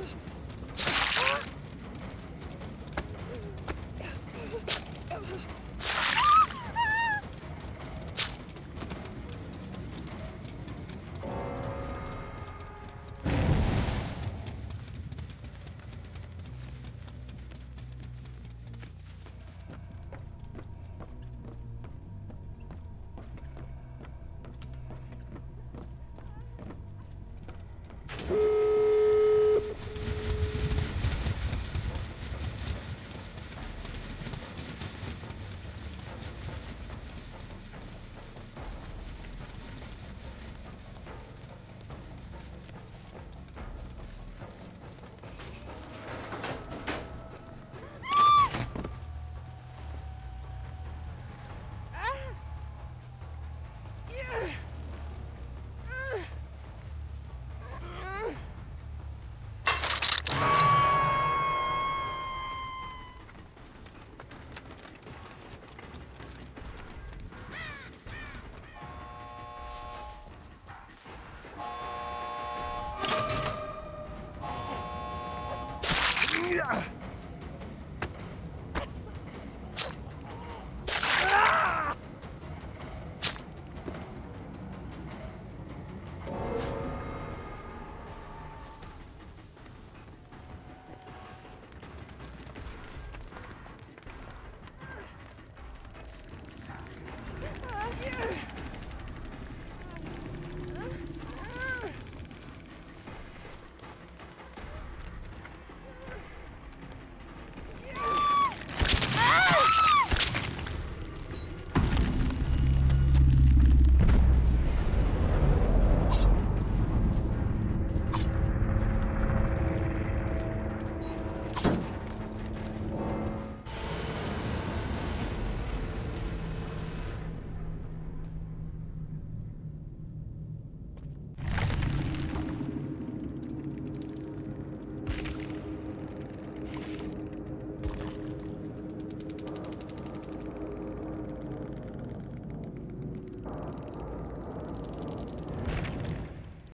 Ugh.